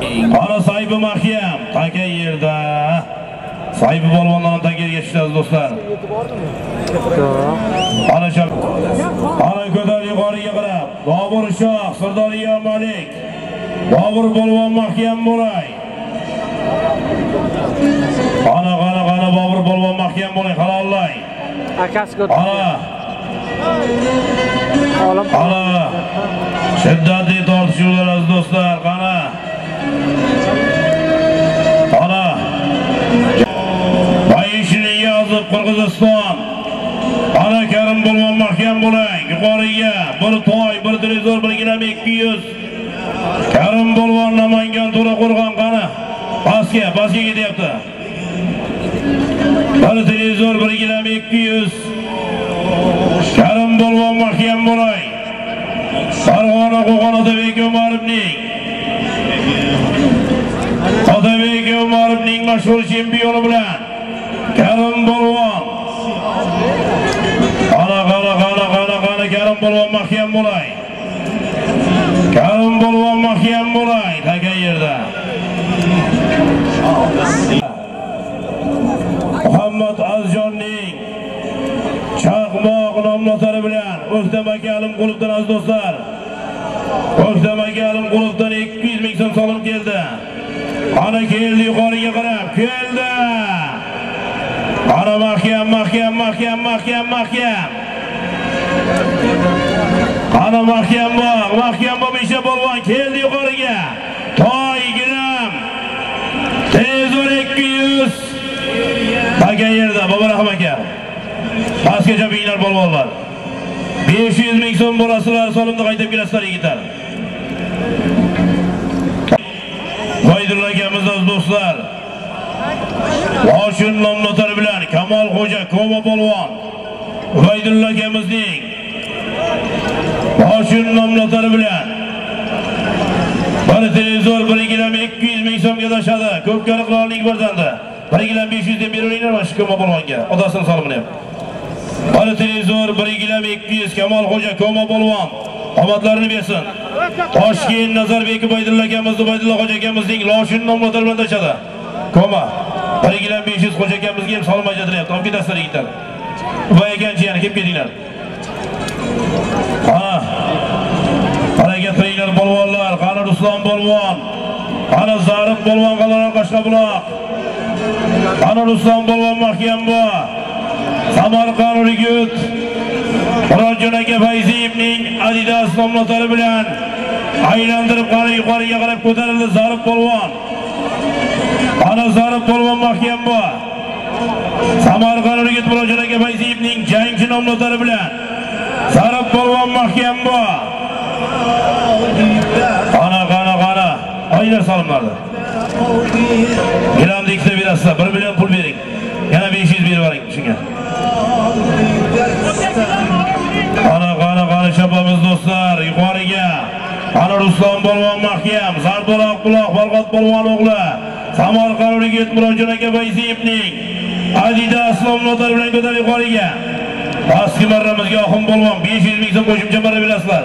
eng Ana Saybi Mahkam taka yerda. Saybi polvondan taka yerga tushdi do'stlar. Ana shal. Ana ko'tar yuqoriga qarab. Bobur Shoh, Sirdaryo Malik. Bobur polvon mahkam bo'lay. Ana qana qana Bobur polvon mahkam bo'lay, halollay. akasiga Ana olim Ana shiddatli tortishuvlar aziz do'stlar, qana. Ana Bayishini yozib Qirg'iziston. Ana Karim Bulmon mahkam bo'ling. Yuqoriga bir toy, bir televizor, bir gilam 200. Karim Bulmon Namangan To'raqo'rg'on qani. Pastga, pastga ketyapti. Bir televizor, bir gilam 200. Karim Bolvon mahkam bo'lang. Farg'ona Qo'qon Otabek Umarovning Otabek Umarovning mashhur chempioni bilan Karim Bolvon Ana qana qana qana qana Karim Bolvon mahkam bo'lay. Karim Polvon mahkam bo'lay taka yerda. Muhammad chaqmoq nomlari bilan O'ktam aka Alim Qulubdan aziz do'stlar. O'ktam aka Alim 200 ming so'm solim keldi. Ana keldi yuqoriga qarab, keldi. Ana mahkam, mahkam, mahkam, mahkam, mahkam. Ana mahkam bor, mahkam bor besha polvon keldi yuqoriga. Toy gilam. Tezor 200. Taka yerda Bobur Rahim aka. Pastga chapinglar polvonlar. 500 ming so'm bo'lasizlar, solimni qaytib kelasizlar yigitlar. Voydulla akamiz aziz do'stlar. Loshin nomlari bilan Kamol Xo'ja Kova polvon. Voydulla akamizning Loshin nomlari bilan bir televizor, 1 gilam 200 ming so'mga tashadi. Ko'pkari qirollik farzandi. 1 gilam 500 deb beringlar mana shu Koma polvonga. Odasini solimini ham. Televizor, bir gilam 200 Xo'ja Koma polvon. Omadlarini bersin. Toshkent Nazarbek Baydulla akamizni Baydulla Xo'ja akamizning Loshin nomlatar bilan tashadi. Koma. Bir 500 Xo'ja akamizga ham salom ajratilyapti. Olib ketasizlar yigitlar. Voy ekanchi yana kelib ketinglar. Ha. Harakat qilinglar polvonlar, qani Ruslan polvon. Qani Zarif polvon qalalar Qashqabuloq. Qani Ruslan polvon mahkam bo'l. Samarqand Urgut. Murodjon aka Fayziyevning Adidas nomlari bilan aylantirib qani yuqoriga qarab ko'tarildi Zarif polvon. Ana Zarif polvon mahkam bor. Samarqand Urgut Murodjon aka Fayziyevning jangchi nomlari bilan Zarif polvon mahkam bor. Ana qana qana. Oylar solimlardi. Gilamni ikkita berasizlar, 1 million pul bering. Yana 500 berib oling shunga. Ana qana qana shabamiz do'stlar, yuqoriga. Ana Ruslan polvon mahkam, Zardoq quloq Balg'ot polvon o'g'li. Samarqand Urgut Murodjon aka Bayziyevning Adidas nomlari bilan ko'tarib yuqoriga. Pastki marramizga Oxun polvon 500 ming so'm qo'shimcha marra berasizlar.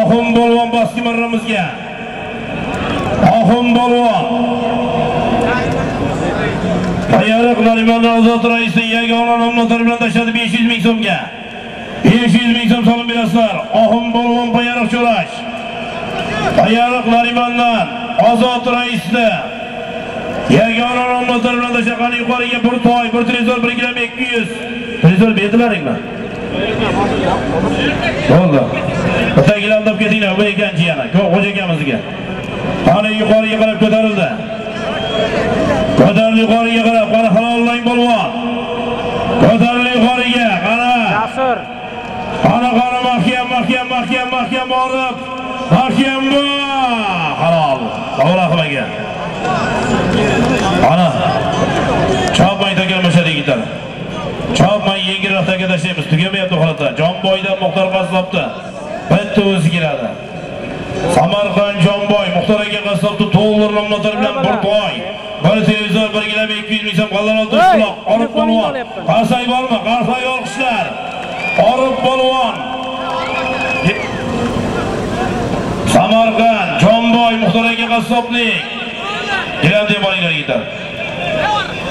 Oxun polvon pastki marramizga. Oxun polvon. Tayyorlik Nariman Ozod raisi yagona nomlari bilan tashladi 500 ming so'mga. 500 ming so'm solim berasizlar. Oxun polvon Tayyorlik Cho'rash. Tayyorlik Narimandan Ozod raisni yagona nomlari bilan tashlaqani yuqoriga bir toy, bir trezor, bir gilam 200. Trezor berdilaringmi? Bo'ldi. Bitta olib deb ketinglar, bu ekanchi yana. Ko'p xo'ja akamizga. Qani yuqoriga qarab ko'tarildi. Ko'tarildi yuqoriga qarab, qani halollang polvon. Ko'tarildi yuqoriga, qani. Qani qani mahkam, mahkam, mahkam, mahkam borib. Mahkam. Halol. To'g'ri qilaga. Ana. Chopmay takalmashadi yigitlar. Chopmay yengilroq taka tashlaymiz. Tugamayapti holatda. Jonboydan Muxtor qassobdi. Bitta o'zi keladi. Samarqand Jonboy Muxtor aka qassobdi to'g'ri nomlari bilan. Bir televizor, bir gilam 200 quloq. Orif polvon. Qarsay bormi? Qarsay olqishlar. Orif polvon. Samarqand Jonboy qassobning Gilam deb olinglar yigitlar.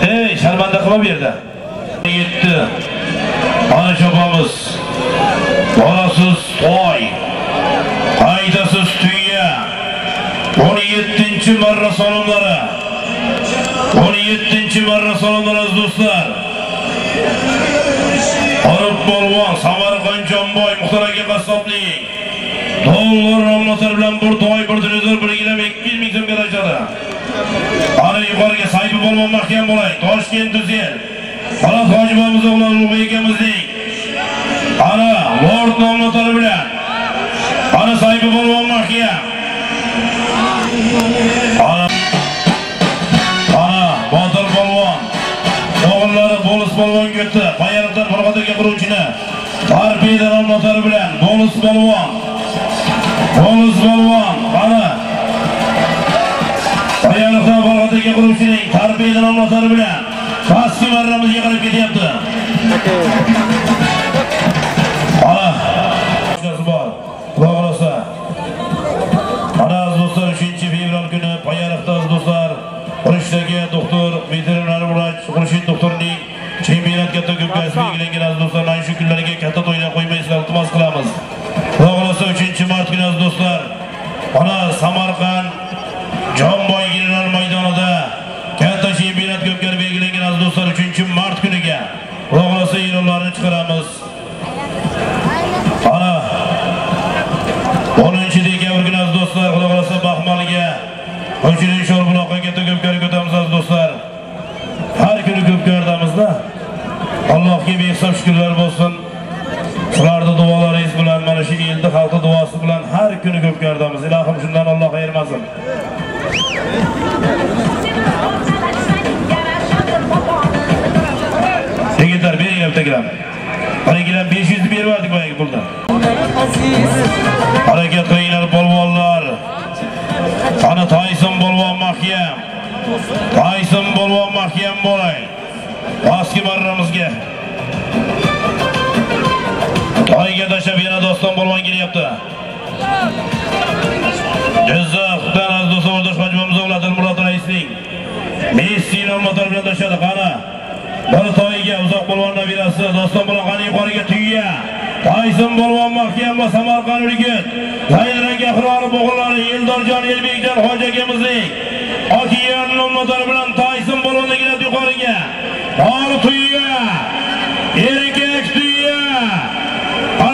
Ey, sharmanda qilma bu yerda. 7. Ana chopamiz. Bolasiz toy. Haydasiz tuya. 17-marra salomlari. 17-marra salomlar aziz do'stlar. Arab polvon Samarqand Jonboy Muxtor aka qassoblik. Dollar nomlatar bilan bir toy bir televizor bir gilam 200 ming so'm berajadi. Ana yuqoriga sayfi polvon mahkam bo'lay. Toshkent Tuzel. Ana hojibamiz o'g'lon Ulug'bek akamizning. Ana Lord nomlatar bilan. Ana sayfi polvon mahkam. Polvon ketdi. Qayerdan Farg'onaga quruvchini. Tarbiyada nomlatar bilan Bolis polvon. Bolis polvon. Ana Qayerdan Farg'onaga quruvchining tarbiyada nomlatar bilan pastki marramizga qarab ketyapti. Ana Shunisi bor. Xudo xolasa. Mana aziz do'stlar 3-fevral kuni Payariqda aziz do'stlar Urishdagi doktor veterinar vrach Xurshid doktor katta ko'pkasi belgilangan aziz do'stlar mana shu kunlarga katta to'ylar qo'ymaysizlar iltimos qilamiz. Xudo xohlasa 3-mart kuni aziz do'stlar mana Samarqand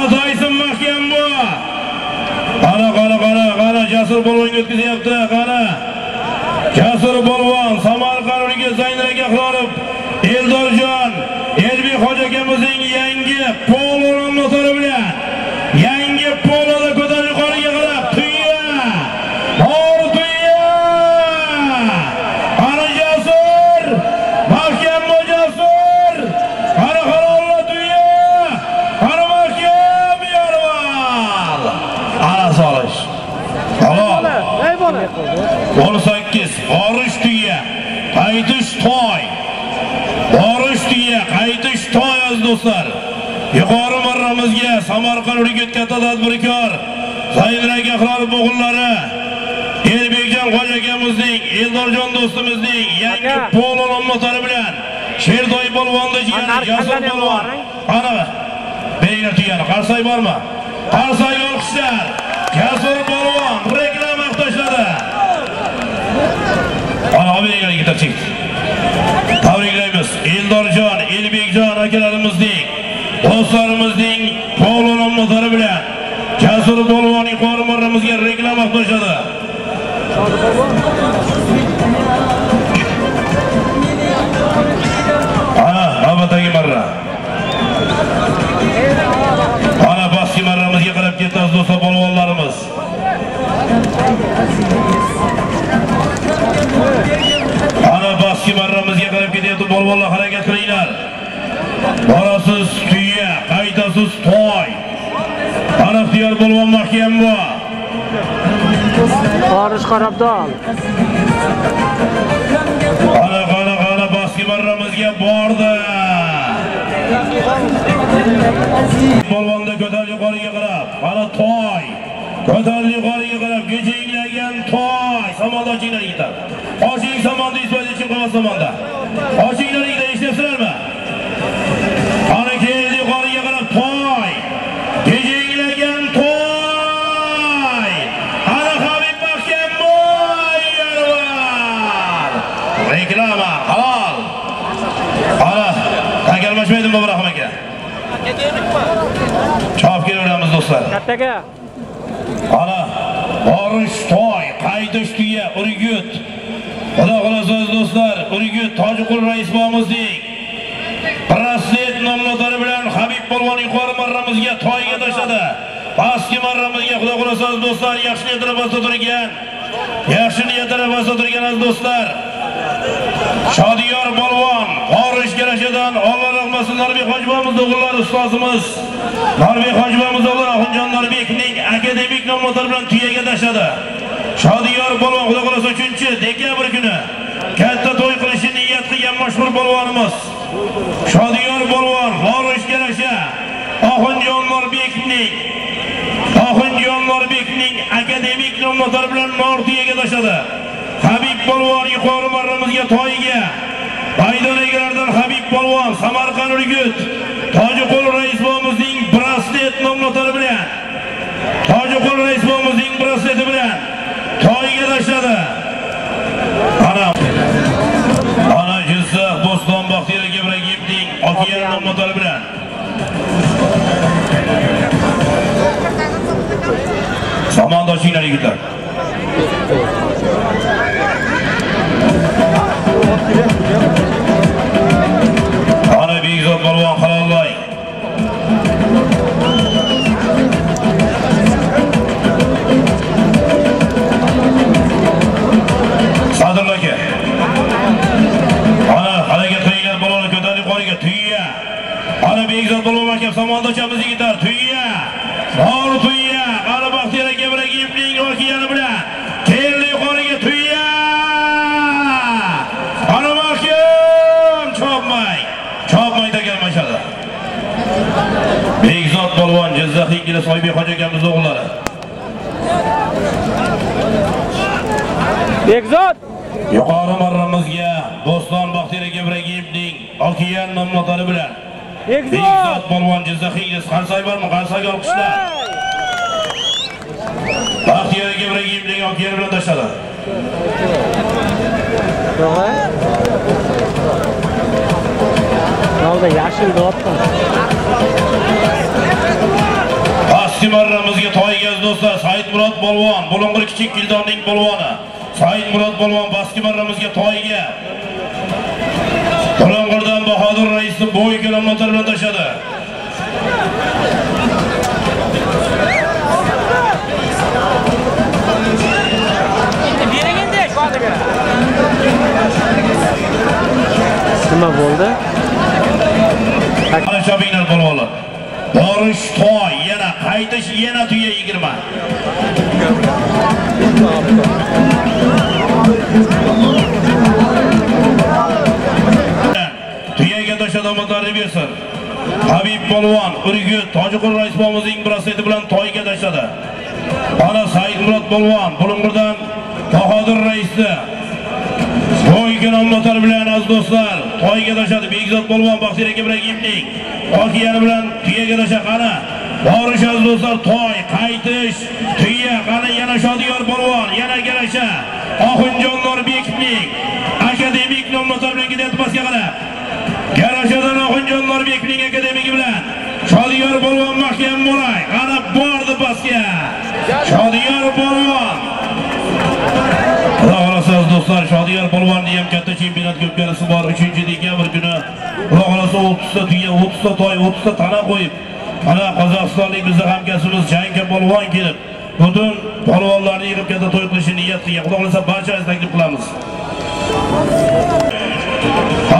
Qani Tayson mahkam bu. Qani qani qani qani Jasur polvonga o'tkazyapti. Qani. Jasur polvon Samarqandga Zaynrang ahrori Eldorjon Elbek hoji akamizning yangi polo nomlatori bilan yangi poloda ko'tarib yuqoriga qarab tuya bor tuya qani jasur mahkam bu jasur qani halolli tuya qani mahkam yorval ana solish halol Ey bola. 18 borish tuya qaytish toy borish tuya qaytish toy aziz do'stlar yuqori marramizga samarqand urgut katta tadbirkor zaynrak ahror bo'g'inlari elbekjon hoji akamizning eldorjon do'stimizning yangi polo nomlari bilan sherdoy polvonni jiyani Anar- jasur polvon. ana beringlar tuyani qarsak bormi? Qarsak olqishlar jasur polvon reklama tashladi ana beringlar yigitlar chek tabriklaymiz eldorjon elbekjon akalarimizning do'stlarimizning polo nomlari bilan jasur polvon yuqori reklama qilib bu Forish qarabdol. Qana qana pastki marramizga bordi. Polvonda ko'tar yuqoriga qarab, qana toy. Ko'tar yuqoriga qarab, kechinglagan toy. samonda ochinglar yigitlar. Oching samonda isboy uchun qolmas samonda. Ochinglar yigitlar eshityapsizlarmi? Ana keldi yuqoriga qarab toy. Kejinglagan toy. Ana Habib Mahkamboy yarvar. Reklama halol. Ana takalmashmaydimi Ibrahim aka? Chop kelaveramiz do'stlar. Kattaga. Ana Borish toy, qaytish tuya, Urgut. Xudo xolasa do'stlar, Urgut Tojiqul rais bomimizning Braslet nomlari bilan Habib polvon yuqori marramizga toyga tashladi. Pastki marramizga xudo xolasa do'stlar, yaxshi niyatlar bosib turgan. Yaxshi niyatlar bosib turgan aziz do'stlar. Shodiyor polvon Borish garashidan Alloh qilsin narbek Hojibomiz o'g'illari ustozimiz Norbek Hojibomiz o'g'li Xonjon Norbekning akademik nomlari bilan tuyaga tashladi. Shodiyor Bolvon xudo xolasa 3 dekabr kuni katta to'y qilishni niyat qilgan mashhur bolvonimiz Shodiyor polvon Borish yarasha Oxunjon Norbekning Oxunjon Norbekning akademik nomlari bilan nor tashladi. Habib polvon yuqori marramizga toyiga Baydon egalaridan Habib Bolvon Samarqand Urgut Tojiqul bomimizning braslet nomlari bilan Tojiqul Raisbomimizning brasleti bilan toyiga tashladi. Ana Ana Jizzax Bo'ston Baxtiyor Ibragimning okean nomlari bilan Samondoshinglar yigitlar. Ana Begzod polvon Jizzax Ingiliz Soybek hoji akamiz o'g'illari. Bekzod. Yuqori marramizga Bo'ston Baxtiyor Ibragimning okiyan nomlari bilan Bekzod. Polvon Jizzax Ingiliz Qansay bormi? Qansayga olqishlar. Baxtiyor Ibragimning okiyani bilan tashladi. Nolda yashil dotdan. Pastki marramizga toyigaz do'stlar Said Murod polvon, Bulung'ur kichik Gildonning polvoni. Said Murod polvon pastki marramizga toyiga. Bulung'urdan Bahodir raisni bo'y kilometr bilan tashladi. Nima bo'ldi? Ana shobinglar polvonlar. Borish toy, yana qaytish, yana tuya 20. Tuyaga tashladi mudarrib Yasir. Habib polvon Urgut Tojiqul rais bomimizning brasleti bilan toyga tashladi. Ana saidmurod polvon Bulung'urdan Bahodir raisni To'yga nomlari bilan aziz do'stlar, toyga tashladi. Bekzod polvon Baxtiyor aka bilan Ibragimning okiyani bilan tuyaga tashlaqani. Borish aziz do'stlar, toy, qaytish, tuya, qani? Yana Shodiyor polvon, yana Garasha, Oxunjon Norbekning akademik nomlari bilan ketyapti pastga qarab. Garashadan Oxunjon Norbekning akademigi bilan. Shodiyor polvon mahkam bo'lay. Qani? Bordi pastga. Shodiyor polvon. Xudo xolasa aziz do'stlar, Shodiyor polvonni ham katta chempionat ko'pkarisi bor 3-dekabr kuni. Xudo xolasa 30 ta tuya, 30 ta toy, 30 ta tana qo'yib, mana Qozog'istonlik bizning hamkasbimiz Jangka polvon kelib, butun polvonlarni yig'ib katta to'y qilishni niyat qilgan. Xudo xolasa barchamiz taklif qilamiz.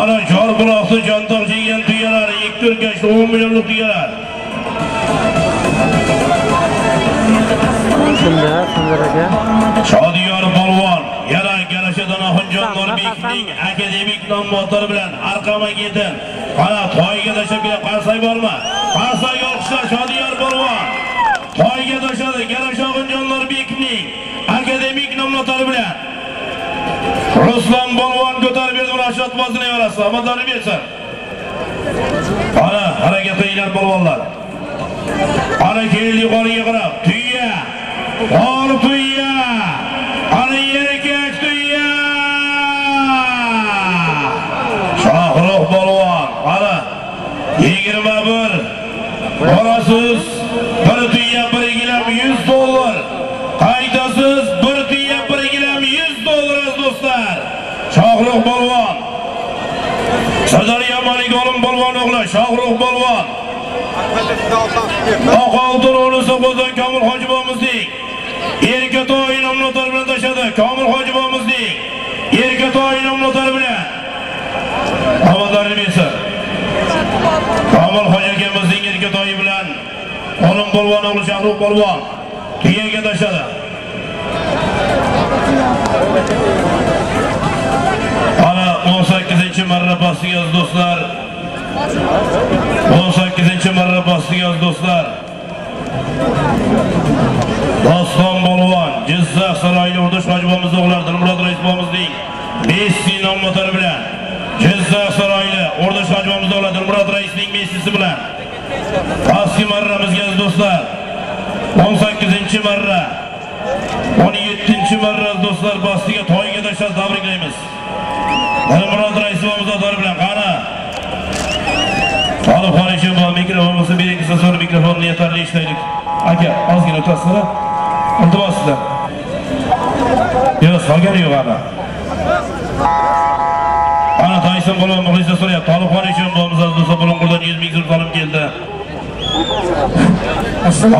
Ana jor buloqni jontoq yegan tuyalar, ikturkash 10 millionlik tuyalar. Shunda, Sandar aka. Shodiyor polvon Oxunjon Norbekning akademik nomlari bilan Arqama yetin. Qara toyga tashlab kelib qarsay bormi? Qarsay olqishlar Shodiyor polvon. Toyga tashladi Garasha Oxunjon Norbekning akademik nomlari bilan Ruslan Bolvon ko'tarib berdi Rashod Bozini yorasi. Omadlarini bersin. Ana harakat qilinglar polvonlar. Ana keldi yuqoriga qarab. Tuya. Qor tuya. Ana erkak tuya. Shohruh polvon. Ana 21 Borasiz bir tiya bir gilam 100 dollar. Qaytasiz bir tiya bir gilam 100 dollar aziz do'stlar. Shohruh polvon. Sirdaryo Malik olim polvon o'g'li Shohruh polvon. Oq oltin o'rnisi bo'lgan Komil hojibomizning Erkatoy nomlari bilan tashadi. Komil hojibomizning Erkatoy nomlari bilan omadlarini bersin. Komil hoji akamizning Erkatoy bilan olim polvon o'g'li Shohruh polvon tuyaga tashadi. Ana 18-marra bosdiga do'stlar. 18-marra bosdiga do'stlar. Doston Bolvon, Jizzax saroyida Urdush hojibamiz o'g'lar Dilmurod raisbomizning Messi nomlari bilan Mirza Saroyli, Urdush hojibamiz davlat Murod raisning Messisi bilan Pastki marramizga do'stlar 18-chi marra 17-chi marra do'stlar bastiga toyga tashlab tabriklaymiz. Murod raisimiz o'zlari bilan qani Qani qolishi bu mikrofon bo'lsa beringizlar sonra mikrofonni yetarli ishlaylik. Aka, ozgina o'tasizlar. Iltimos sizlar. Yo'q, qolgani yo'q ana. Bo'lib muxlislar so'rayapti. Olib qolishi bo'lmasa do'stlar Bulung'urdan 100 ming so'm olib keldi.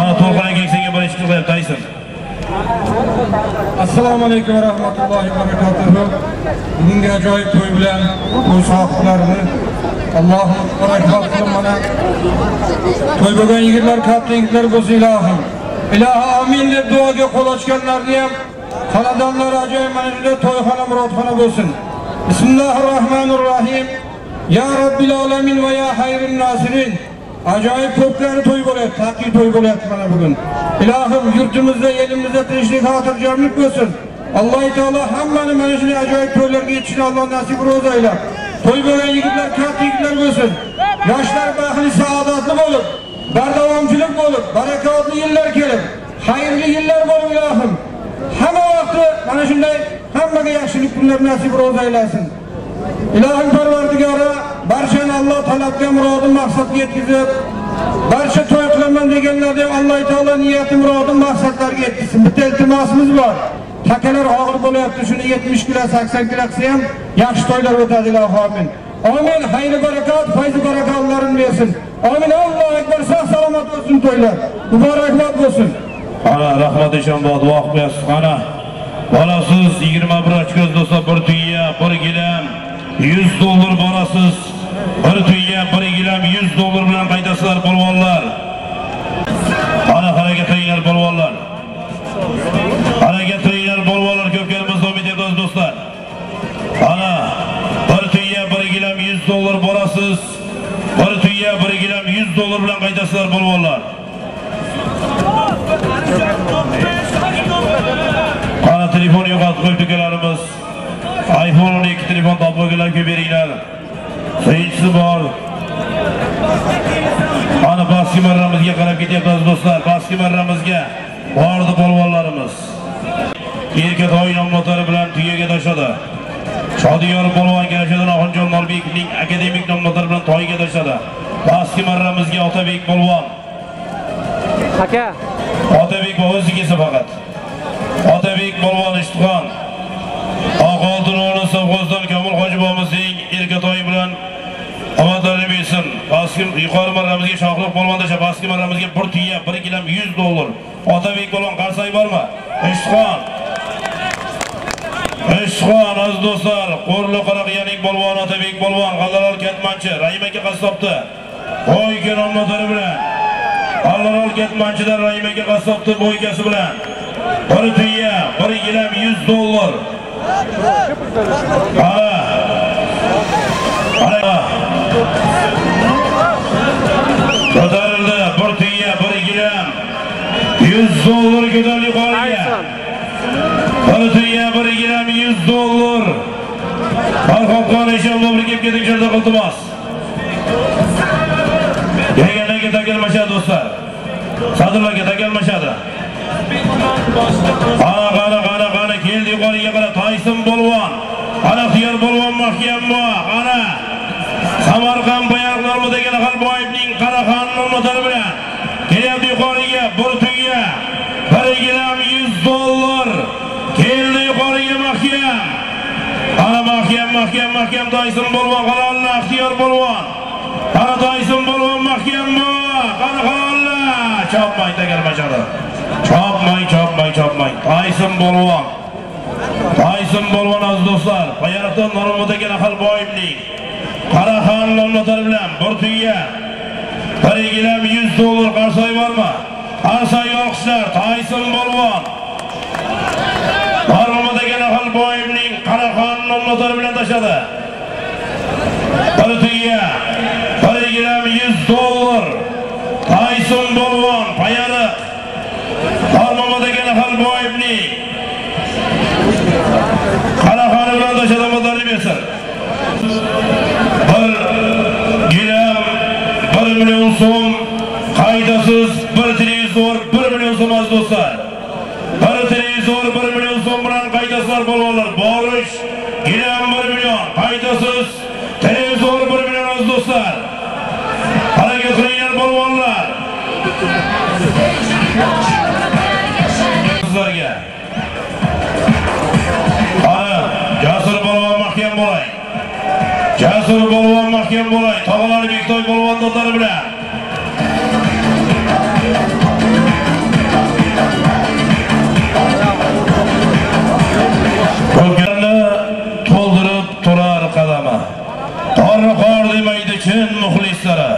Ana to'lqin aka senga bir ish qilyapti Tayson. assalomu alaykum va rahmatullohi va barakatuh bugungi ajoyib to'y bilan to'y sohiblarini allohim barakot qilib mana to'y bo'lgan yigitlar katta yigitlar bo'lsin ilohim ilohi amin deb duoga qo'l ochganlarni ham xonadonlar ajoyib mana shunday to'yxona murodxona bo'lsin bismillahi rohmanir rohim ya robbil alamin va ya xayrun nasirin. Ajoyib ko'pkari to'y bo'lyapti haqiqiy to'y bo'lyapti mana bugun ilohim yurtimizda elimizda tinchlik xotirjamlik bo'lsin alloh taolo hammani mana shunday ajoyib to'ylarga yetishini alloh nasib ro'za aylab to'y bo'lgan yigitlar katta yigitlar bo'lsin yoshlar baxtli saodatli bo'lib bardavomchilik bo'lib barakotli yillar kelib xayrli yillar bo'lib ilohim hamma vaqti mana shunday hammaga yaxshilik kunlar nasib ro'za aylasin Ilohim Parvardigori barchani Alloh talabga murodi maqsadga yetkazib, barcha to'y qilaman deganlarni ham Alloh taolo niyati murodi maqsadlarga yetkazsin. Bitta iltimosimiz bor. Takalar og'ir bo'lyapti, shuni 70 kilo, 80 kilo qilsa ham yaxshi to'ylar o'tadi ilohi amin. Amin. Xayri barakot, fayz barakotlarini bersin. Amin. Allohu akbar. Sog' salomat bo'lsin to'ylar. Muborakbod bo'lsin. Ana rahmat Eshonbod duo qilasiz. Ana bolasiz 21 ochko'z do'stlar bir tuya, bir gilam 100 dollar bolasiz. Bir tuya, bir gilam 100 dollar bilan qaytasizlar polvonlar. Ana harakat qilinglar polvonlar. Harakat qilinglar polvonlar ko'pkarimiz davom etamiz do'stlar. Ana bir tuya, bir gilam 100 dollar bolasiz. Bir tuya, bir gilam 100 dollar bilan qaytasizlar polvonlar. Telefon ukalarimiz. iPhone 12 telefon topmaganlar ko'p beringlar. Saychisi bor. Ana pastki marramizga qarab ketyapmiz do'stlar. Pastki marramizga bordi polvonlarimiz. Erkat oy nomlari bilan tuyaga tashadi. Shodiyor polvon Garashadon Oxonjon Norbekovning akademik nomlari bilan toyga tashadi. Pastki marramizga Otabek polvon. aka Otabek o'zi kelsa faqat. Otabek polvon Ishtixon. Oq oltin o'rni Sovg'ozdan Komil hojibomizning erkatoyi bilan omadlarini bersin. Pastki yuqori marramizga shohliq polvondacha pastki marramizga 1 tuya, 1 kilam 100 dollar. Otabek polvon qarsay bormi? Ishtixon. Ishxon aziz do'stlar, qo'rli Qoraqiyaning polvoni Otabek polvon, G'allalol Katmanchi, Rahim aka qassobda. Qo'y nomlari bilan Allarol Katmanchidan Rahim aka qassobda bo'ykasi bilan. 1 tuya, 1 gilam 100 dollar. Ana. Ana. Ko'tarildi, bir tiya bir gilam 100 dollar ko'tarildi yuqoriga. bir tiya 1 gram 100 dollar. Farhodxon Eshonov birga keting sharda qiltimiz. Yeganlarga takalmashadi do'stlar. Sadirlarga takalmashadi. ha qana yuqoriga qara Tayson Bolvon. Ana Xiyar Bolvon mahkam bu. Ana Samarqand bayoqlarmidagi Qalboyevning Qaraxon nomlari bilan kelyapti yuqoriga bir tuya 1 gram 100 dollar. Keldi yuqoriga mahkam. Ana mahkam mahkam mahkam Tayson Bolvon qanalla Xiyar Bolvon. Ana Tayson Bolvon mahkam bu. Qana qanalla chopmay takalmashadi. Chopmay, chopmay, chopmay. Tayson Bolvon. Aysun Bolvon aziz do'stlar, Payariqdan Normuddagi Rahalboyevning Qaraxon nomlari bilan bir tuya bir gilam 100 dollar qarsoy bormi? Qarsoy yo'qsizlar, Aysun Bolvon. Normuddagi Rahalboyevning Qaraxon nomlari bilan tashadi. Bir tuya 1 gram 100 dollar. Tayson Bolvon Payariq Farmamada Halboyevning Qaraxoni bilan tashadamizlarni bersin. 1 gilam 1 million so'm qaydasiz bir televizor 1 million so'm aziz do'stlar. Bir televizor 1 million so'm bilan qaydasizlar bo'lganlar. Borish gilam Jasur polvon mahkam bo'lay. Tog'lar Bektoy polvon do'stlari bilan. Ko'klarni to'ldirib turar qadama. Qorni qor demaydi chin muxlislari.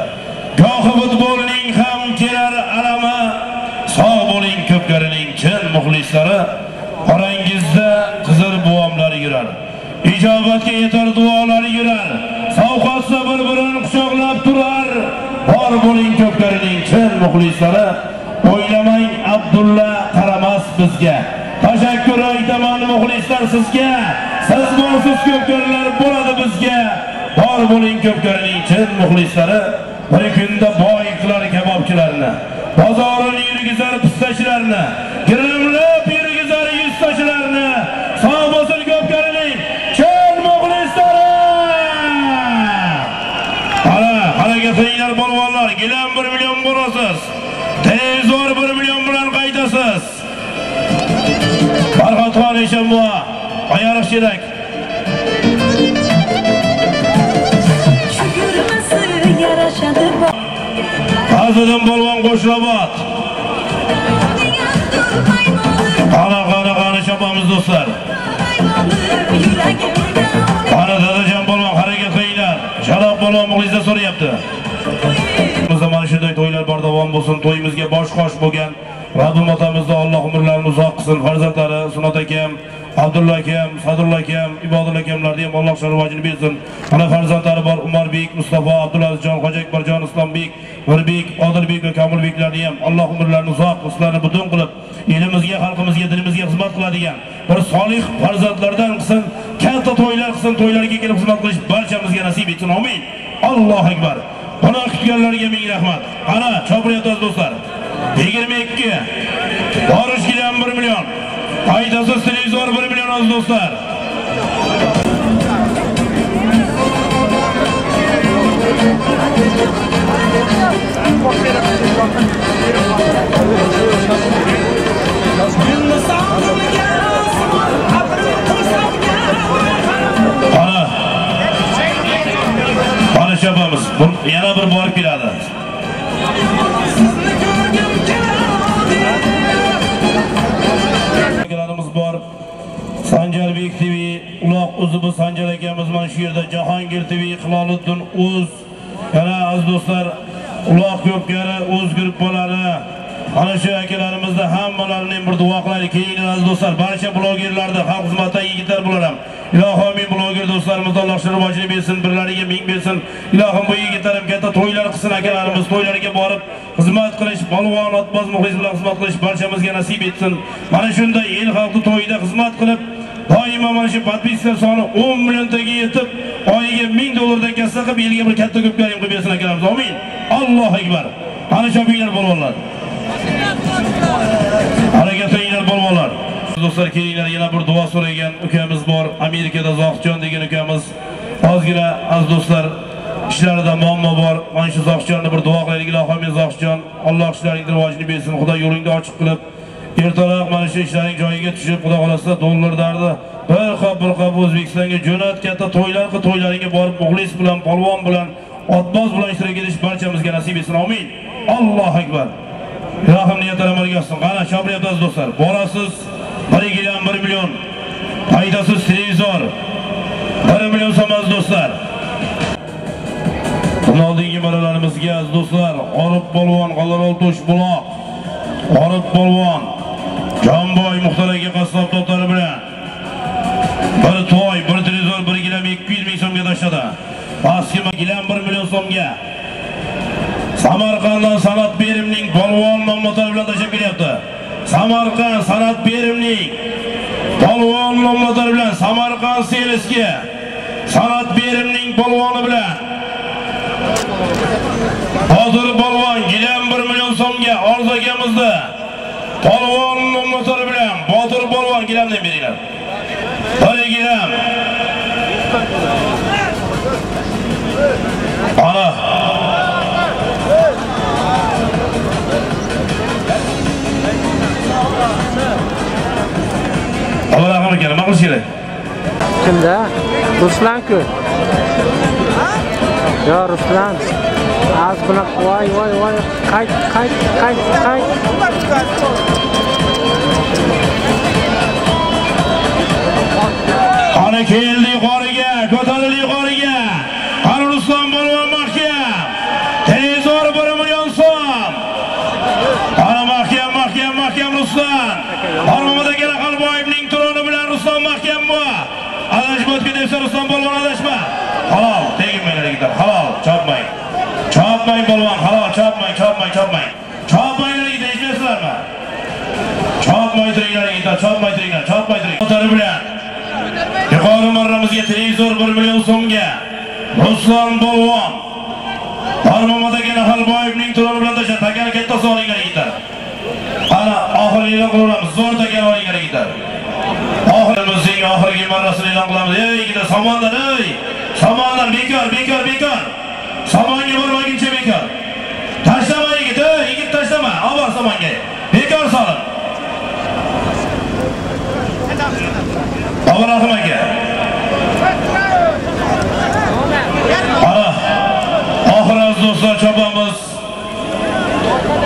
Gohi futbolning ham kelar alami. Sog' bo'ling ko'pkarining chin muxlislari. Orangizda qizil buvomlar yurar. Ijobatga yetar duolari yurar. Sovqotsa bir-birini quchoqlab turar. Bor bo'ling ko'plarining chin muxlislari. O'ylamang Abdulla qaramas bizga. Tashakkur aytaman muxlislar sizga. Siz borsiz ko'pkarlar bo'ladi bizga. Bor bo'ling ko'pkarining chin muxlislari. Bir kunda boy qilar kabobchilarni. Bozorini yurgizar pistachilarni. Ayariq kerak. Yurmasi yarashadi Fazliddin polvon Qo'shrobod. Qana qana qana chopamiz do'stlar. Qana dadajon polvon harakat qilinglar. Jalob polvon muxlislar so'rayapti. Bizda mana shunday to'ylar bor davom bo'lsin. To'yimizga bosh qosh bo'lgan Rabbim otamizni Alloh umrlarini uzoq qilsin. Farzandlari Sunat akam, Abdulla akam, Sadulla akam, Ibodulla akamlarni ham Alloh sharofini bersin. mana farzandlari bor Umarbek, mustafo Abdulazizjon, Xo'ja Akbarjon, Islombek, Mirbek, Odilbek va komilbeklarni ham Alloh umrlarini uzoq, qilsin, butun qilib elimizga, xalqimizga, dinimizga xizmat qiladigan bir solih farzandlardan qilsin, katta to'ylar qilsin, to'ylarga kelib xizmat qilish barchamizga nasib etsin. omin Allohu akbar. Buni kutganlarga ming rahmat. Ana, chopiryapmiz do'stlar. 22 borishgidan 1 million. Foydasiz televizor 1 million aziz do'stlar. Ana. Chopamiz. Bu- Yana bir borib keladi. Aklarimiz bor. Sanjarbek TV, Uloq Uzubi Sanjar akamiz mana shu yerda Jahongir TV, Hiloliddin Uz, yana aziz do'stlar, Uloq ko'pkari, Uz guruhlari, mana shu akalarimizni hammalarining bir duo qilaylik. Keyin aziz do'stlar, barcha blogerlarni, xalq xizmatidagi yigitlar bular ham Ilohim men bloger do'stlarimiz Alloh shuni rivojini bersin, birlariga ming bersin. Ilohim bu yigitlarim katta to'ylar qilsin akalarimiz, to'ylariga borib xizmat qilish, polvon, otboz muxlis bilan xizmat qilish barchamizga nasib etsin. Mana shunday el xalqi to'yida xizmat qilib doimo mana shu podpiska soni 10 milliontaga yetib, oyiga 1000 dollardan kassa qilib elga bir katta ko'pkarim qilib bersin akalarimiz. Amin. alloh akbar. Ana shobinglar bo'lganlar. Harakat qilinglar Do'stlar kelinglar yana bir duo so'ragan ukamiz bor. Amerikada zohidjon degan ukamiz. Ozgina az do'stlar ishlarida muammo bor. Mana shu zohidjonni bir duo qilaylik. Ilohim zohidjon Alloh ishlaringni rivojini bersin. Xudo yo'lingni ochiq qilib, ertaroq mana shu ishlaring joyiga tushib, Xudo xohlasa dollarlarni bir qop bir qop O'zbekistonga jo'nat, katta to'ylar qil to'ylaringga borib, muxlis bilan, polvon bilan, otboz bilan ishtirok etish barchamizga nasib etsin. omin Allohu akbar. Ilohim niyatlar amalga oshsin. qani shopiryapti aziz do'stlar. Borasiz 1 1 million. Foydasiz televizor 1 million so'm do'stlar. Oldingi maralarimizga aziz do'stlar, Orif polvon, Qalorol to'sh buloq, Orif polvon, Jonboy muxtaraga qassob do'stlari bilan bir to'y, bir televizor, bir gilam 200 ming so'mga tashladi. Pastki gilam 1 million so'mga. Samarqanddan san'at berimning polvon nomlari bilan tashlab kelyapti. Samarqand san'at berimning polvon nomlari bilan Samarqand Seliski san'at berimning polvoni bilan Hozir polvon gilam 1 million so'mga arz akamizni polvon nomlari bilan Botir polvon gilamdan beringlar. Bir gilam. Ana Rahmat ekan, nima qilish kerak? Kimda? Ruslan-ku. Yo, Ruslan. Az bunaqa voy voy voy qayt qayt qayt qayt. Qani keldi yuqoriga, ko'tarildi yuqoriga. Qani Ruslan polvon mahkam. Televizor 1 million so'm. Qani mahkam, mahkam, mahkam Ruslan. Farmonidagi Raqalboyevning troni bilan Ruslan mahkam bu. Adashma o'tib debsa Ruslan polvon adashma. Halol, tegmanglar yigitlar, halol, chopmang. Chopmang polvon, halol, chopmang, chopmang, chopmang. Chopmanglar yigitlar. Chopmay turinglar yigitlar, chopmay turinglar, chopmay turinglar. Ko'tarib bilan Yuqori marramizga televizor 1 million so'mga Ruslan Bolvon Farmonidagi Nahalboyevning to'loni bilan tashlab takani katta solinglar yigitlar. Ana oxirgi e'lon qilamiz, zo'r takan olinglar yigitlar. Oxirimizning oxirgi marrasini e'lon qilamiz. Ey yigitlar, samonlar, ey! Samonlar bekor, bekor, bekor. somonga bormaguncha bekor. Tashlama yigit, ey. Avval samonga. Bekor solin. Bobur aka. Ana, do'stlar chopamiz.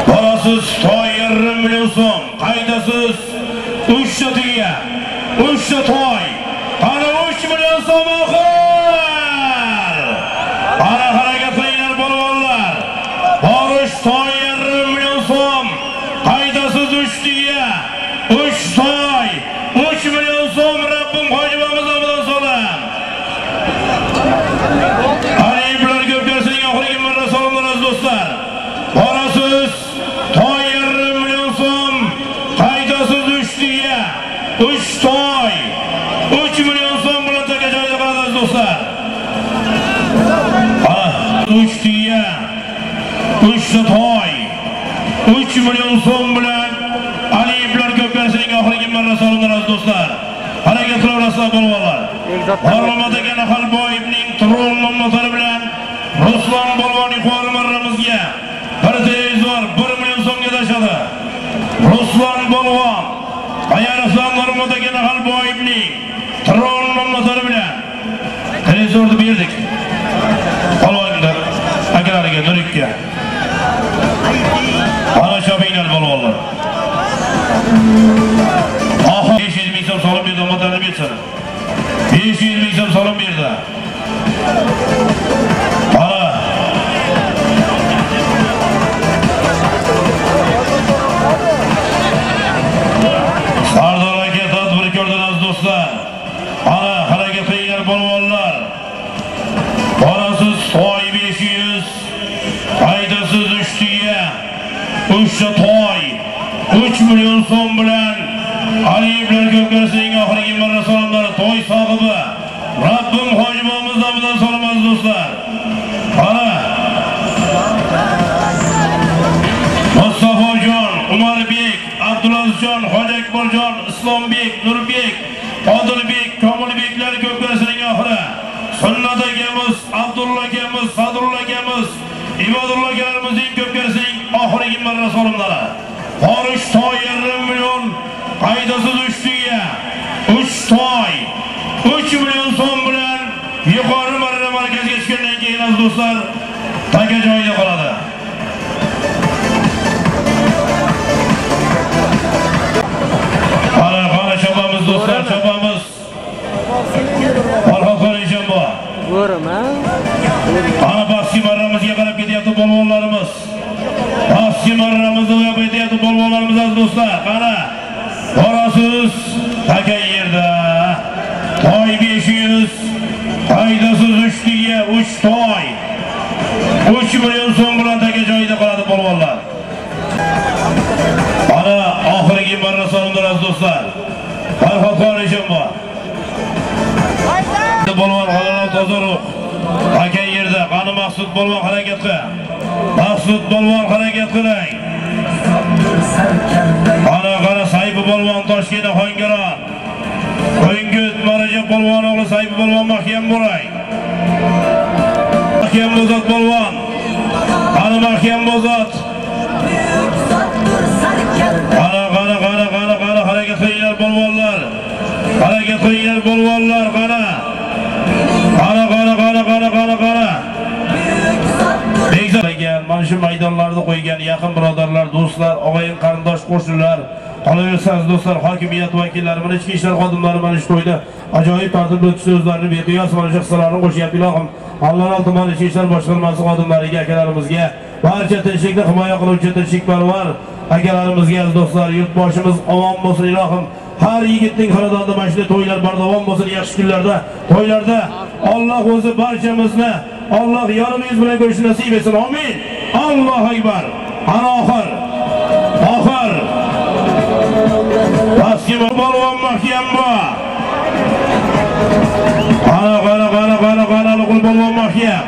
Borasiz to'y yarim million so'm, qaydasiz 3 ta tuya, 3 to'y. Ana 3 million so'm oxir. Ana harakat qilinglar polvonlar. Borish to'y yarim million so'm, qaydasiz 3 tuya, 3 to'y, 3 million so'm Rabbim hojibamiz omidan so'lam. Aliblar ko'pkasining oxirgi marra salomlar aziz do'stlar. Borasiz to'y yarim million so'm, qaydasiz 3 tuya, 3 to'y, 3 million so'm bilan taka joyda qoladi aziz do'stlar. Ha, 3 tuya, 3 to'y, 3 million so'm bilan Aliblar ko'pkasining oxirgi marra salomlar aziz do'stlar. Harakat qilaverasizlar polvonlar. Farg'onadagi Nahalboyevning tron nomlari bilan Ruslan polvon yuqori marramizga bir televizor 1 million so'mga tashladi. Ruslan polvon Ayaraslan Nurmodagi Nahalboyevning tron nomlari bilan televizorni berdik. Polvonlar akalariga Nurikka. Ana shobinglar polvonlar. Ana. Sardor aka tadbirkorlar aziz do'stlar. Ana harakat qilgan polvonlar. Qorasiz toy 500, haydasiz 3 tuya, 3 ta toy, 3 million so'm bilan Aliyevlar oxirgi marra salomlari toy sohibi Rabbim hojibamiz nomidan salomaz do'stlar. Qara. Mustafojon, Umarbek, Abdulazizjon, Hoji Akbarjon, Islombek, Nurbek, Odilbek, Ana pastki marramizga qarab ketyapti polvonlarimiz. Pastki marramizga qarab ketyapti polvonlarimiz aziz do'stlar. Qara. Borasiz taka yerda. Toy 500, haydasiz 3 tiga 3 toy. 3 million so'm bilan taka joyida qoladi polvonlar. Ana oxirgi marra sonida aziz do'stlar. Farhodxon Eshonbo. Polvon halol toza ruh. Aka Maqsud polvon harakat qiling. Maqsud polvon harakat qiling. Ana qara Sayfi polvon Toshkent Xongaron. O'ngit Maraja polvon o'g'li Sayfi polvon mahkam bo'ray. Mahkam bozot polvon. Qani mahkam bozot. Yaqin birodarlar, do'stlar, og'ayin qarindosh qo'shnilar, qolaversangiz do'stlar, hokimiyat vakillari, mana ichki ishlar xodimlari mana shu to'yda ajoyib tartibda o'tishni o'zlarini beqiyos mana shu hissalarini qo'shyapti ilohim. Alloh tuman ichki ishlar boshqarmasi xodimlariga, akalarimizga, barcha tinchlikni himoya qiluvchi tinchlikparvar akalarimizga, aziz do'stlar, yurtboshimiz omon bo'lsin ilohim. Har yigitning xonadonida mana shunday to'ylar bardavom bo'lsin, yaxshi kunlarda, to'ylarda Alloh o'zi barchamizni Alloh yorimiz bilan ko'rishni nasib etsin. Amin. Allohu akbar. Ana oxir. Oxir. Polvon mahkam bor. Ana qara qara qara qara qul polvon mahkam.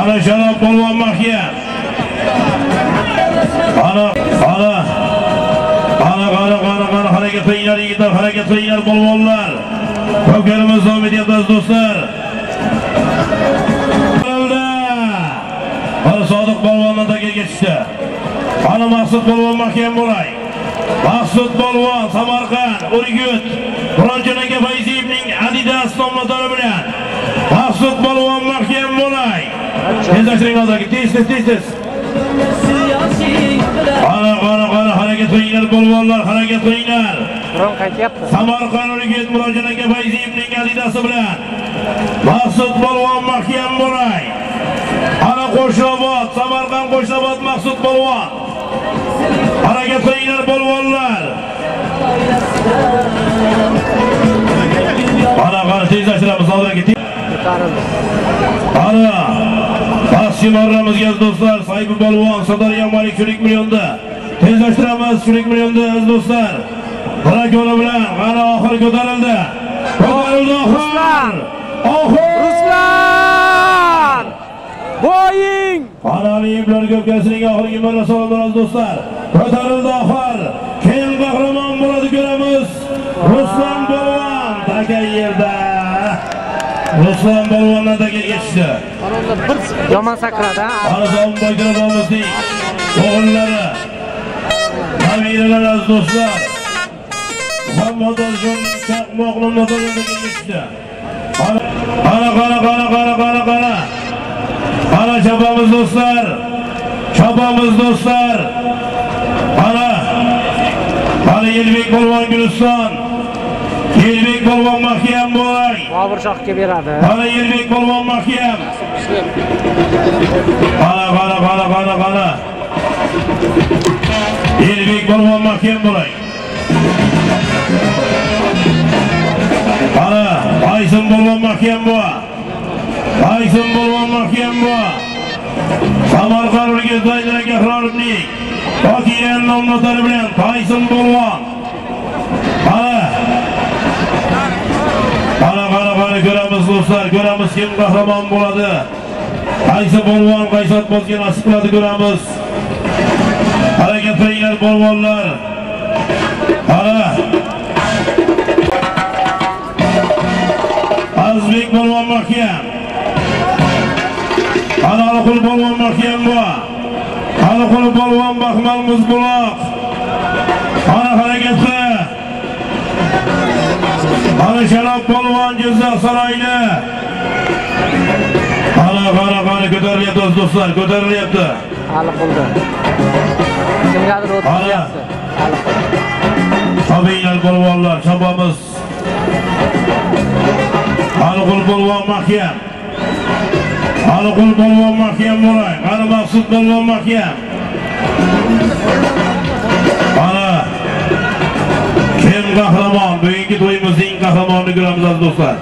Ana janob polvon mahkam. Ana ana ana qara qara qara harakat qilinglar yigitlar, harakat qilinglar polvonlar. Ko'klarimiz davom etyapmiz do'stlar. Qara Sodiq polvondan tagiga tushdi. Qani Maqsud polvon mahkam bo'lay. Maqsud polvon Samarqand, Urgut, Murodjon aka Fayziyevning Adidas nomlari bilan Maqsud polvon mahkam bo'lay. Tezlashtiring hozirgi, tez tez tez tez. Qara qara qara harakat qilinglar polvonlar, harakat qilinglar. Biron qaytyapti. Samarqand Urgut Murodjon aka Fayziyevning Adidasi bilan Maqsud polvon mahkam bo'ray Ana Qo'shrobod, Samarqand Qo'shrobod Maqsud polvon. Harakat qilinglar polvonlar. Ana qara tezlashtiramiz hozirgi. Ko'tarildi. Ana pastki do'stlar, Sayfi polvon Sirdaryo Malik Shurik millionda. Tezlashtiramiz Shurik millionda aziz do'stlar. Barakona bilan qara oxir ko'tarildi. Ko'tarildi oxir. Oxir. Ruslan! Boying! Qanaliyimlar ko'pkasining oxirgi marra salomlar do'stlar. Ko'tarildi oxir. Kim qahramon bo'ladi ko'ramiz. Ruslan polvon taka yerda. Ruslan polvondan taka ketishdi. Qanonda bir yomon sakradi, ha? Arzon Boyqirobomizning o'g'illari, nabiralar aziz do'stlar. Muhammad chaqmoqni notariga ketishdi. Qara qara qara qara qara qara. Qara chopamiz do'stlar. Chopamiz do'stlar. Qara. Qara Yelbek polvon Guliston. Yelbek polvon mahkam bo'ling. Bobur shohga beradi. Qara Yelbek polvon mahkam. Qara qara qara qara qara. Yelbek polvon mahkam bo'ling. Qaysin Bolvon mahkam bu. Qaysin Bolvon mahkam bu. Samarqand urgi Zaynal Qahronovning Tokiyan nomlari bilan Qaysin Bolvon. Ana Ana qara qara ko'ramiz do'stlar, ko'ramiz kim qahramon bo'ladi. Qaysi bolvon qaysi otbozga nasib qiladi ko'ramiz. Harakat qilinglar Ana polvon mahkam. Qanaqul polvon mahkam bu. Qanaqul polvon Baxmal Muzbuloq. Qana harakat qil. Qana Sharof polvon Jizzax saroyini. Qana qana qana ko'tarilyapti do'stlar, ko'tarilyapti. hali qildi kimgadir o'tkazyapti hali qildi Tabiylar polvonlar, chopamiz. Qanaqul polvon mahkam. Qanaqul polvon mahkam bo'lay. Qani Maqsud polvon mahkam. Ana kim qahramon? Bugungi to'yimizning qahramoni ko'ramiz aziz do'stlar.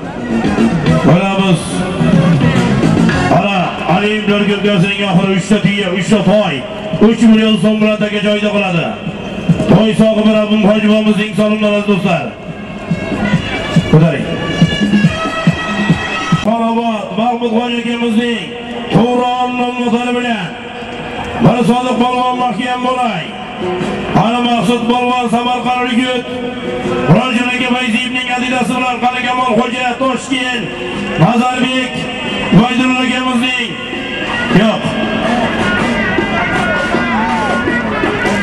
Ko'ramiz. Ana Olimpiya ko'rgazning oxiri 3 ta tuya, 3 ta toy. 3 million so'm bilan joyda qoladi. To'y sohibi Rabbim hojibomizning salomlari aziz do'stlar. Qarabot Mahmud Hoji Turon bilan bir sodiq polvon mahkam bo'lay. Ana Maqsud polvon Samarqand Urgut. Rojil aka Bayziyevning adidasi bilan Qali Xo'ja Toshkent, Nazarbek Voydurul akamizning yo'q.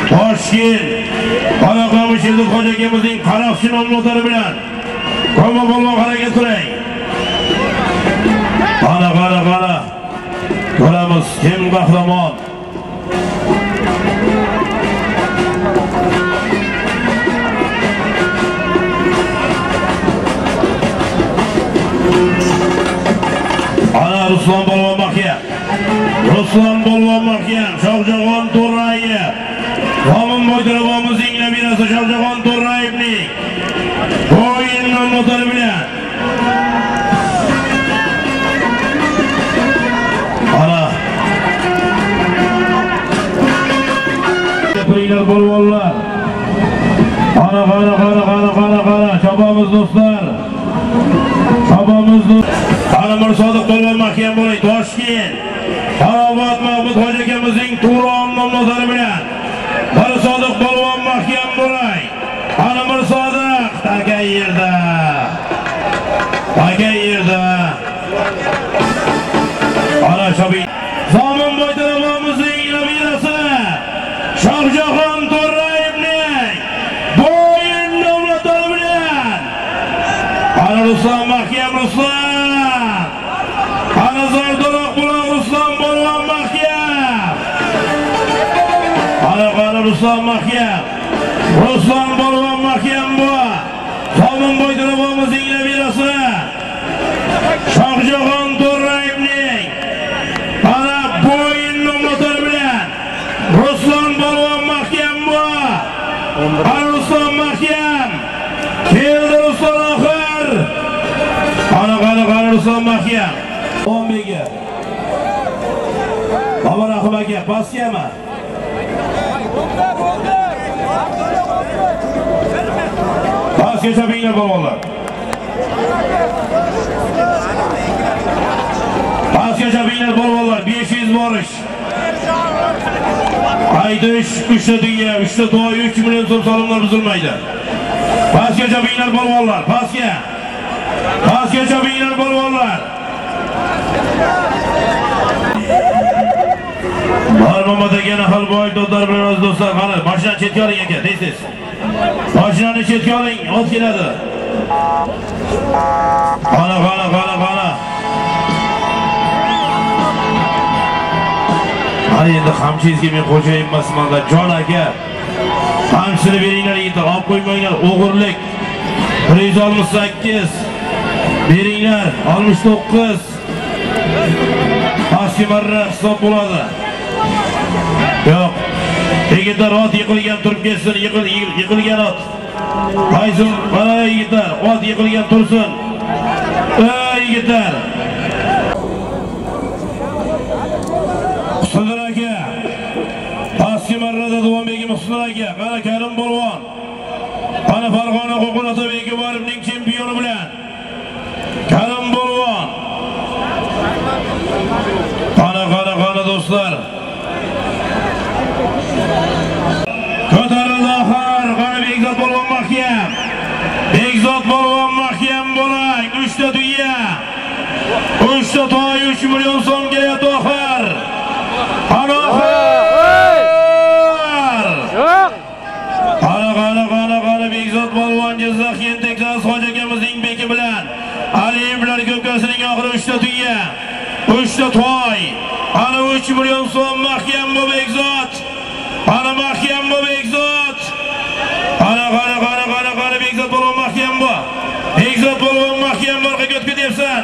Toshkent Qalaqamish Yildiz Xo'ja akamizning qaroqchi nomzodlari bilan Qoma polvon harakat qiling. Qara. Ko'ramiz kim qahramon. Ana Ruslan polvon Mahya Ruslan polvon Mahya Shohjahon To'rayev. Qomin Boydirobomizning nabirasi Shohjahon To'rayevning o'yin nomlari bilan Ana qara qara qara qara qara chopamiz do'stlar. Chopamiz qani mirsodiq bir polvon mahkam bo'ling Toshkent. Farobod Mahmud Hoji akamizning Turon nomlari bilan mirsodiq polvon Ana Ruslan mahkam Ruslan? Ana Zardo'roq bulan Ruslan bo'lgan mahkam Ana Kara Ruslan mahkam Ruslan bo'lgan mahkam bu Tomun Boydirovomizning nabirasi Shohjahon To'rayevning ana bo'yin nomlari bilan Ruslan polvon mahkam bu. Ana Ruslan mahkam. Keldi Ruslan oxir. Ana qani qani Ruslan mahkam. Ombega. Baba Rahim aka, paskami? Pastga chapinglar polvonlar. Pastga chapinglar polvonlar 500 borish. Qaydish 3 ta tuya, 3 ta to'y, 3 million so'm solimlar buzilmaydi. Pastga chapinglar polvonlar, pastga. Pastga chapinglar polvonlar. Marmamat aka Nahal boy do'stlar bilan o'z do'stlar qani, mashinani chetga oling aka, tez-tez. Mashinani chetga oling, ot keladi. Qani, qani, qani, qani. Mana endi qamchingizga men xo'jayin emasman-da, jon aka. Qamchini beringlar yigitlar, olib qo'ymanglar, o'g'irlik. 168 beringlar, 69 Pastki marra hisob bo'ladi. Yo'q. Yigitlar ot yiqilgan turib ketsin, yiqil yiqilgan ot. Qaysin, mana yigitlar, ot yiqilgan tursin. yigitlar. Husnidin aka. Pastki marrada Duvanbegi Husnidin aka, mana Karim Polvon. mana Farg'ona Qo'qon Otabeki borib chempioni bilan Karim Polvon. Qana qana qana do'stlar. Ko'tarildi oxir, qani Bekzod Polvon mahkam. Bekzod Polvon mahkam bo'lang, 3 ta tuya. 3 ta to'y 3 million so'm kelyapti oxir. Qani oxir. Yo'q. Qani qani qani qani Bekzod Polvon Jizzax Yentekzas hoji akamizning beki bilan Aliyevlar ko'pkasining oxiri 3 ta tuya. 3 ta to'y. Qani 3 million so'm mahkam bu Bekzod. Qani mahkam bu Bekzod. Qani qani qani qani qani Bekzod Polvon mahkam bu. Bekzod Polvon mahkam orqaga o'tib ketyapsan.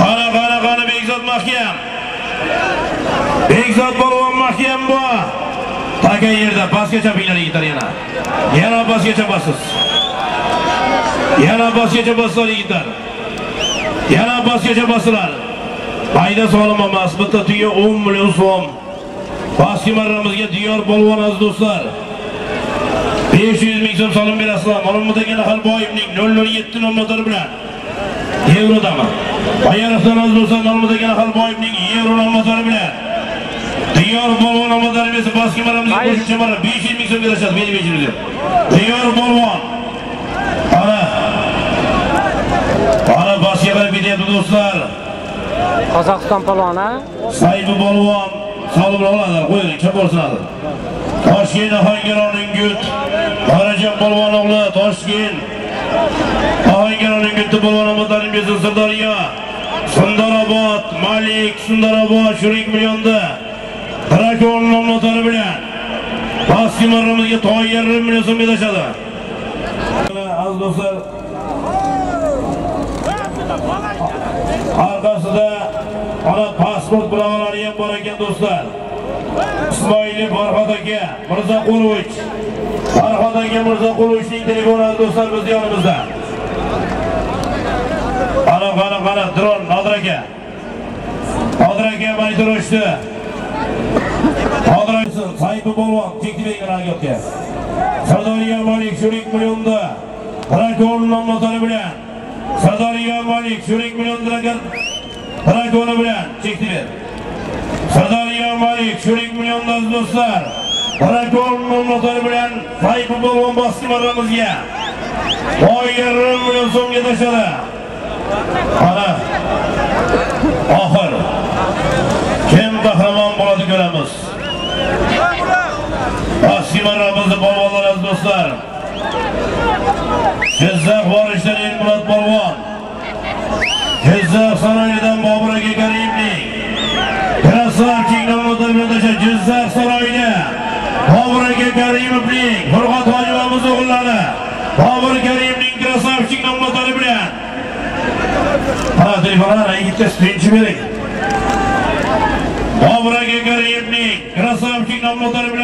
Qani qani qani Bekzod mahkam. Bekzod Polvon mahkam bu. Taka yerda bosgacha chapinglar yigitlar yana. Yana bosgacha chapasiz. Yana bosgacha boslar yigitlar. Yana bosgacha bosilar. Bayda solim emas, bitta tuya 10 million so'm. Pastki Diyor Polvon aziz do'stlar. 500 ming so'm solim berasizlar. Ma'lumotdagi Xalboyevning 007 nomlari bilan. Yevrodami? Bayarovdan aziz do'stlar, ma'lumotdagi Nahalboyevning yevro nomlari bilan. Diyor Polvon nomlari bersa pastki marramizga qo'shimcha marra 500 ming so'm meni 500 ming. Diyor Polvon. Ana. Ana pastga qarab ketyapti do'stlar. Qozog'iston polvoni. Sayfi Polvon salib oladi, qo'ying, chap bo'lsin. Toshkent Ohangaronning gut. Qarajon Polvon o'g'li Toshkent. Ohangaronning gutti Polvon omadlaring bersin Sirdaryo. Sundarobod, Malik, Sundarobod, Shurik millionda. Drakon nomlari bilan. Pastki marramizga to'y yarim million so'm. Aziz do'stlar, Arkasida ona pasport bilavalari ham bor ekan do'stlar. Ismoilov Farhod aka, Mirzaqulovich. Farhod aka Mirzaqulovichning telefoni do'stlar biz yonimizda. Ana ana, ana, dron Nodir aka. Nodir aka monitor ochdi. Nodir aka sayfi polvon chektibegan agentga. Sardoriya Malik Shurik millionda. Rakon nomlari bilan Sardoriya Malik Shurik million dragan Rakoni bilan chekdi ber. Sardoriya Malik Shurik millionda do'stlar. Rakon nomlari bilan Sayfi polvon bosdi marramizga. Oy yarim million so'mga tashladi. Ana. Oxir. Kim qahramon bo'ladi ko'ramiz. Bosdi marramizni polvonlar aziz do'stlar. Jizzax vorishdan Elmurod Polvon. Jizzax saroyidan Bobur aka Karimning. Krasavchik nomida birdasha Jizzax saroyida Bobur aka Karimovning Furqat hojibamiz o'g'illari. Bobur Karimning Krasavchik nomlari bilan. Ha, telefonlar yigitga birinchi bering. Bobur aka Karimning Krasavchik nomlari bilan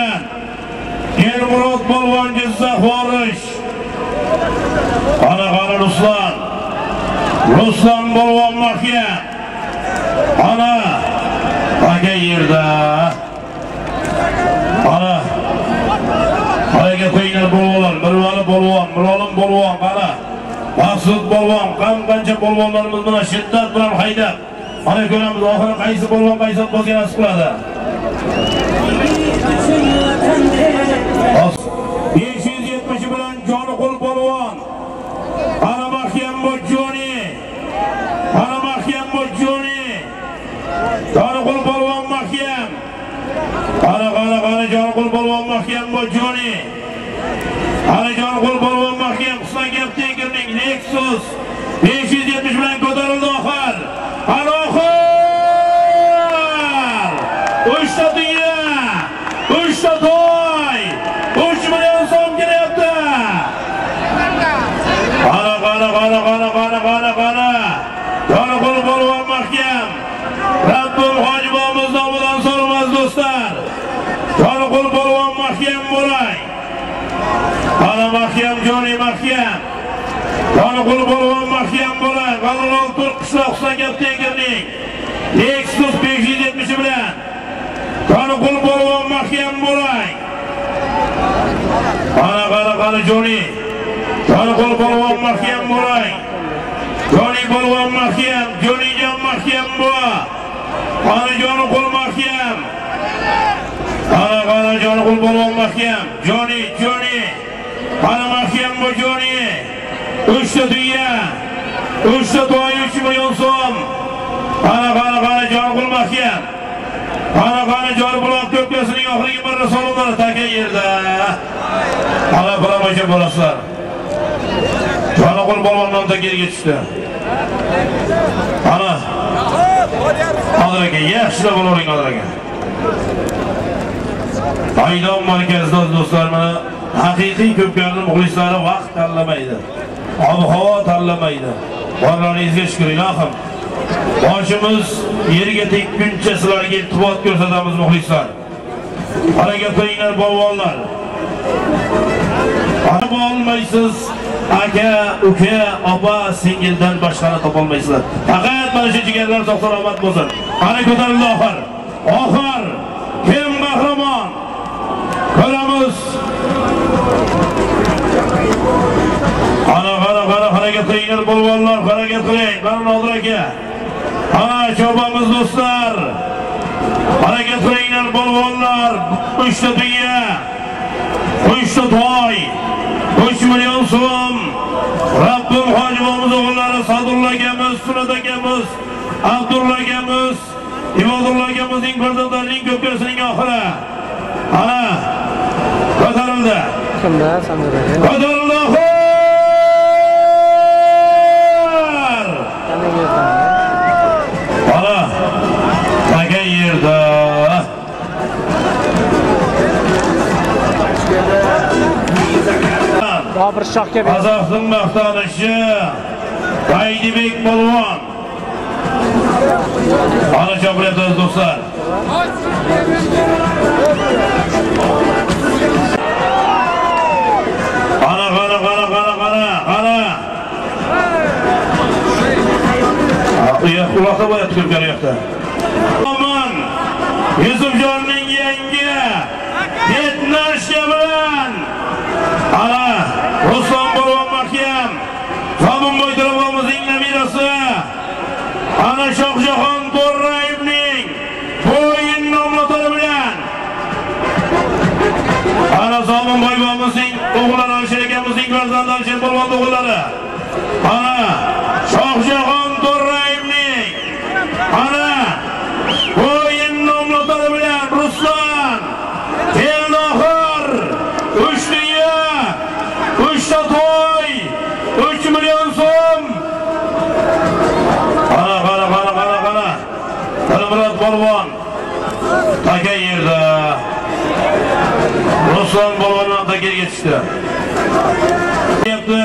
Elmurod Polvon Jizzax vorish. Ana qani Ruslan. Ruslan Polvon mahkam. Ana aka yerda. Ana Qayga qo'yinglar polvonlar, Mirvali polvon, Mirolim polvon, qana. Maqsud polvon, qam qancha polvonlarimiz bilan shiddat bilan haydab. Mana ko'ramiz oxiri qaysi polvon qaysi bosgan nasib qiladi. 570 bilan Joniqul polvon. Ana mahkam bu Joni. Ana mahkam bu Joni. Joniqul polvon mahkam. Ana qana qana Joniqul polvon mahkam bu Joni. Ana Joniqul polvon mahkam Husan gap Tigerning Lexus 570 bilan ko'tarildi oxir. Ana oxir! Uchta to'y! 3 million so'm kelyapti. Qana qana qana qana qana qana qana. Joniqul polvon mahkam. Rabbim hojibamiz nomidan so'ramas do'stlar. Joniqul polvon Qonqul bo'lay. Mahkam, joni Qonqul Qoniqul polvon mahkam bo'lay. Qalonol qishloq Lexus 570 bilan. Qonqul polvon mahkam bo'lay. Ana qara qara Joni. Qoniqul polvon mahkam bo'lay. Joni polvon mahkam, Joni jon mahkam bo'la. Qani joni qo'l mahkam. Ana qara joni qul polvon mahkam. Joni, Joni. Ana mahkam bu Joni. Uchta tuya. Uchta to'y 3 million so'm. Ana qara qara joni qo'l mahkam. Ana qara joni buloq oxirgi bir salomlari taka yerda. Ana promotion bo'lasizlar. Joni qo'l polvondan tagiga tushdi. Ana. Hozir aka, yaxshilab bo'lavering hozir aka. Maydon markazida do'stlar mana haqiqiy ko'pkarning muxlislari vaqt tanlamaydi. Ob-havo tanlamaydi. Borlaringizga shukr ilohim. Boshimiz yerga tekkuncha sizlarga iltifot ko'rsatamiz muxlislar. Harakat qilinglar bovonlar. Araba olmaysiz, aka, uka, opa, singildan boshqani topolmaysizlar. Faqat mana shu jigarlar sog' salomat bo'lsin. ana ko'tarildi oxir. Oxir kim qahramon? Ana qara qara harakat qilinglar bo'lganlar, harakat qiling. Qani Nodir aka. Ana chopamiz do'stlar. Harakat qilinglar bo'lganlar. 3 ta tuya. 3 ta toy. 3 million so'm. Rabbim hojibimiz o'g'illari Sadulla akamiz, Surat akamiz, Abdulla akamiz, Ibodulla akamizning farzandlarining ko'pkasining oxiri. Ana ko'tarildi. Ko'tarildi Bobur shohga ber. Maqtanishi Baydibek polvon. Ana jabriyatlar do'stlar. Ana qara qara qara qara qara. Ya quloqqa bo'yatib ko'rgan yoqda. Aman Yusufjonning yangi Yetnashga bilan Ana Ruslan polvondan takerga tushdi Yapti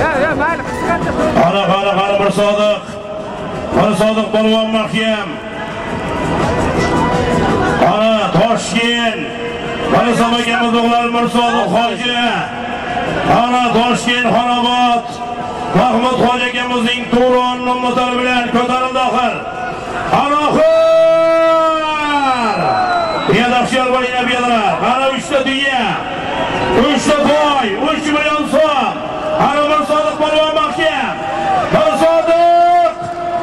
Ya, ya, mayli, qisqartir. Qara qara qara bir sodiq. Bir sodiq polvon mahkam Ana Toshkent. Qarasam akamiz o'g'lari Mirsodiq hoji. Ana Toshkent Xonobod. Mahmud hoji akamizning Turon nomlari bilan ko'tarildi oxir. Ana Bedaxshar va inabiyalar Qara 3 ta tuya 3 ta toy 3 million so'm sadık Mirsodiq mahkem. mahkam sadık.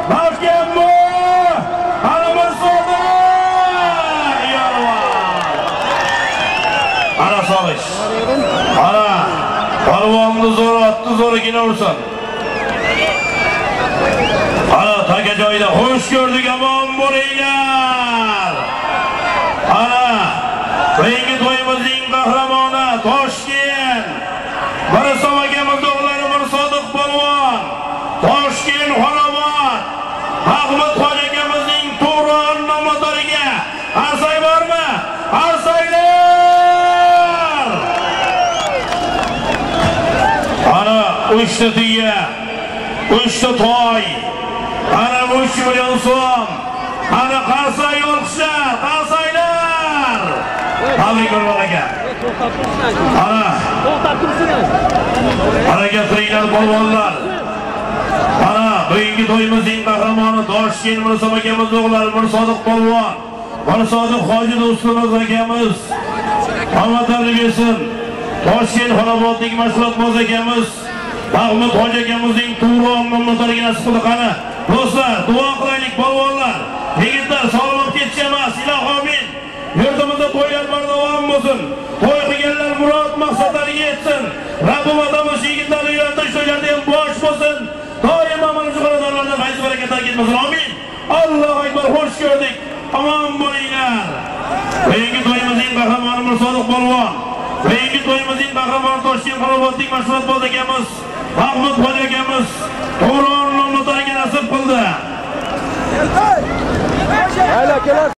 mahkam bu. Ana sadık. Yalvar Ana solish Ana. Polvonni zo'r otdi yine ursin. Ana taka joyida xush ko'rdik omon bo'linglar Ana Rengi to'yimizning qahramoni Toshkent Mirsov aka o'g'illari Mirsodiq polvon Toshkent Xonobod Mahmud hoji akamizning to'g'ri nomlariga arsay bormi? Arsaylar! Ana 3 tuya, 3 ta toy, ana 3 million so'm. Ana qarsay olqishlar, qarsaylar! Tavlik bo'lgan aka. Ana To'xtab tursin. harakat qilinglar polvonlar. Mana bugungi to'yimizning qahramoni Toshkent Mirsoq akamiz o'g'illari Mirsodiq polvon, Mirsodiq hoji do'stimiz akamiz. Muhammad Ali Besin, Toshkent xonobodlik mashg'ulotboz akamiz, Mahmud hoji akamizning Turon mamlakatiga nasib qildi qani. Do'stlar, duo qilaylik polvonlar. Yigitlar sog'lom ketish emas, iloh. Yurtimizda to'ylar bardavom bo'lsin. To'y qilganlar murod maqsadlariga yetsin. Rabbim atamish yigitlarni uylantirish to'ylarda ham bosh bo'lsin. Doimo mana shu xonadonlarda fayz barakatlar ketmasin. Amin. Allohu akbar. Xush ko'rdik. Omon bo'linglar. Bugungi to'yimizning qahramoni Mirsodiq polvon. Bugungi to'yimizning qahramoni Toshkent xonobodlik mashg'ulot bo'ldi akamiz. Mahmud poli akamiz to'g'ri nomlariga nasib qildi.